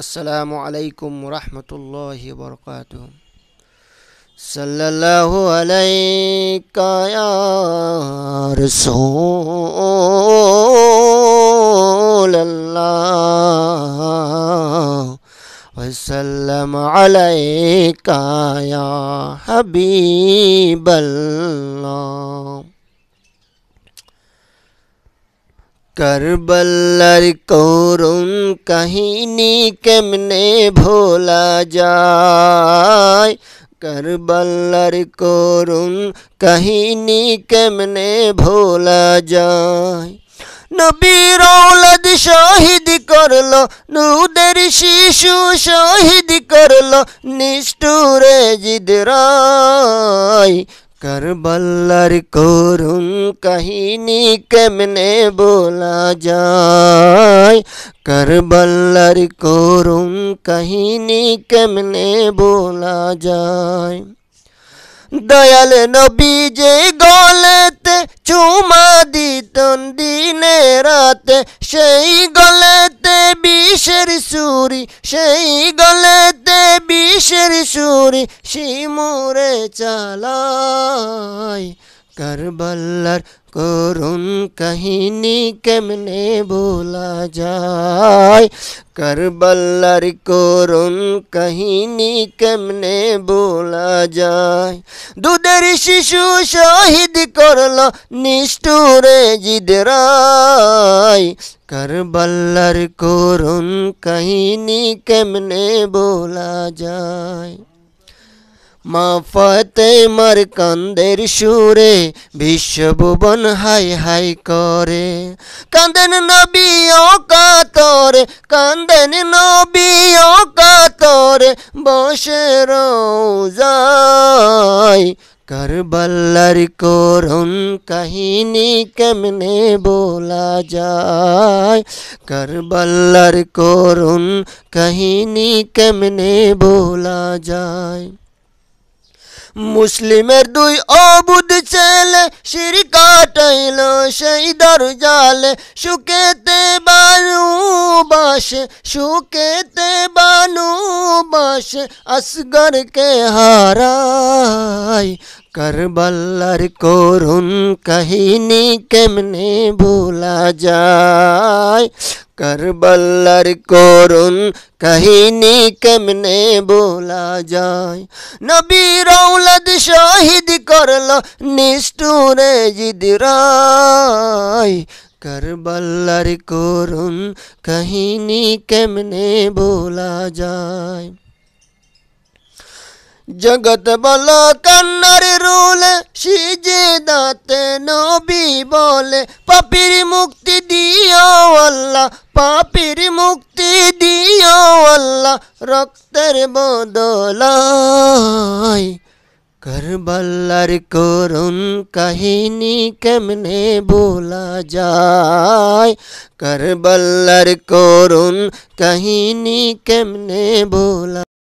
السلام عليكم ورحمة الله وبركاته. صلى الله عليك يا رسول الله. وسلم عليك يا حبيب الله. করবল্লার করুণ কাহিনী কেমনে ভোলা যায় করবল্লার করুণ কাহিনী কেমনে ভোলা যায় নবীর ঔলাদ শহীদ করল নুদের শিশু শহীদ করল নিষ্ঠুরে জিদরাই করবল্লার করুণ কাহিনী কেমনে বলা যায় করবল্লার করুণ কাহিনী কেমনে বলা যায় দয়াল নবী যে গলেতে চুমা দিতন দিনে রাতে সেই গলেতে বিষের সুরি সেই গলেতে বিষের সুরি শিমুরে চালায়। করবল্লার করুণ কাহিনী কেমনে বলা যায় করবল্লার করুণ কাহিনী কেমনে বলা যায় দুধের শিশু শহীদ করল নিষ্ঠুরে জিদরাই করবল্লার করুণ কাহিনী কেমনে বলা যায় মা ফতে মার কান্দের সুরে, বিশ্বভুবন হাই হাই করে। কান্দেন নবী ও কাতরে কান্দেন নবী ও কাতরে, বসে রোজাই করবল্লার করুন কাহিনী কেমনে বলা যায়? করবল্লার করুন কাহিনী কেমনে বলা যায়? মুসলিমের দুই অবুদ ছেলে শির কাটাইল সেই দরজালে। সুকেতে বানু বাসে সুকেতে বানু বাসে, আসগরকে হারাই। করবল্লার করুণ কাহিনী কেমনে ভোলা যায়? করবল্লার করুণ কাহিনী কেমনে বলা যায় নবী রৌলদ শহীদ করল নিষ্ঠুরে জিদরাই করবল্লার করুণ কাহিনী কেমনে বলা যায় জগত বল কান্নার রুল সিজে দাঁতে নবী বলে, পাপির মুক্তি দিও আল্লাহ, পাপির মুক্তি দিও আল্লাহ, রক্তের বদলাই করবল্লার করুণ কাহিনী কেমনে বলা যায়? করবল্লার করুণ কাহিনী কেমনে বলা